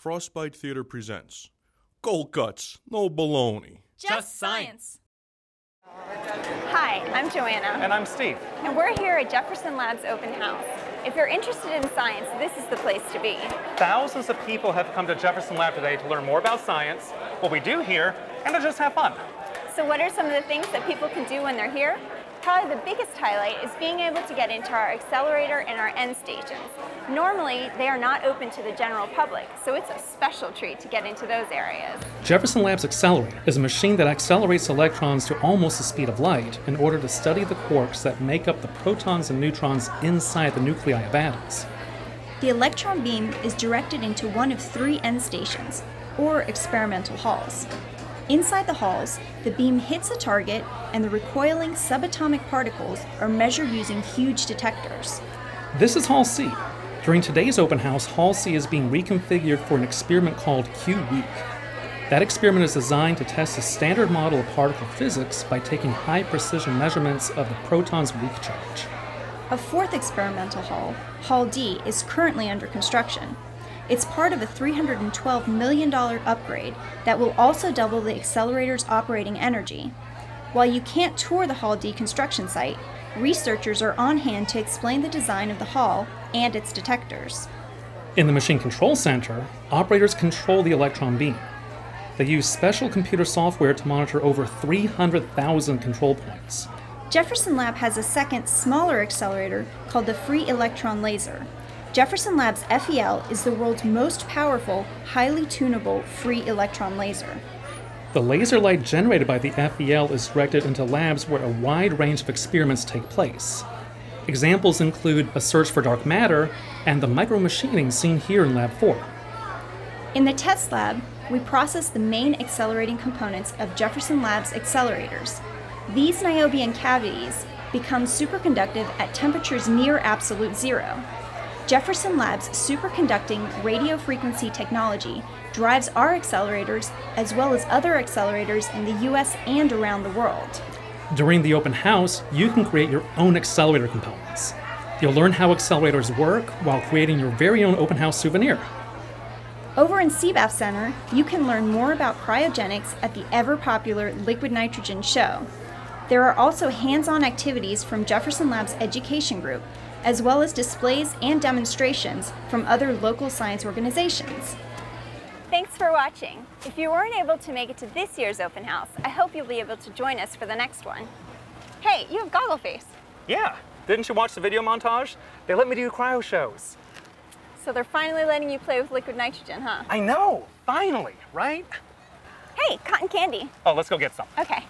Frostbite Theater presents Cold Cuts, no baloney. Just science. Hi, I'm Joanna, And I'm Steve. and we're here at Jefferson Labs Open House. If you're interested in science, this is the place to be. Thousands of people have come to Jefferson Lab today to learn more about science, what we do here, and to just have fun. So, what are some of the things that people can do when they're here? Probably the biggest highlight is being able to get into our accelerator and our end stations. Normally, they are not open to the general public, so it's a special treat to get into those areas. Jefferson Labs Accelerator is a machine that accelerates electrons to almost the speed of light in order to study the quarks that make up the protons and neutrons inside the nuclei of atoms. The electron beam is directed into one of three end stations, or experimental halls. Inside the halls, the beam hits a target and the recoiling subatomic particles are measured using huge detectors. This is Hall C. During today's open house, Hall C is being reconfigured for an experiment called Q Weak. That experiment is designed to test a standard model of particle physics by taking high precision measurements of the proton's weak charge. A fourth experimental hall, Hall D, is currently under construction. It's part of a $312 million upgrade that will also double the accelerator's operating energy. While you can't tour the Hall D construction site, researchers are on hand to explain the design of the hall and its detectors. In the Machine Control Center, operators control the electron beam. They use special computer software to monitor over 300,000 control points. Jefferson Lab has a second, smaller accelerator called the Free Electron Laser. Jefferson Lab's FEL is the world's most powerful, highly tunable free electron laser. The laser light generated by the FEL is directed into labs where a wide range of experiments take place. Examples include a search for dark matter and the micromachining seen here in Lab 4. In the test lab, we process the main accelerating components of Jefferson Lab's accelerators. These niobium cavities become superconductive at temperatures near absolute zero. Jefferson Lab's superconducting radio frequency technology drives our accelerators as well as other accelerators in the US and around the world. During the open house, you can create your own accelerator components. You'll learn how accelerators work while creating your very own open house souvenir. Over in CEBAF Center, you can learn more about cryogenics at the ever popular Liquid Nitrogen Show. There are also hands on activities from Jefferson Lab's education group, as well as displays and demonstrations from other local science organizations. Thanks for watching. If you weren't able to make it to this year's open house, I hope you'll be able to join us for the next one. Hey, you have goggle face. Yeah, didn't you watch the video montage? They let me do cryo shows. So they're finally letting you play with liquid nitrogen, huh? I know, finally, right? Hey, cotton candy. Oh, let's go get some. Okay.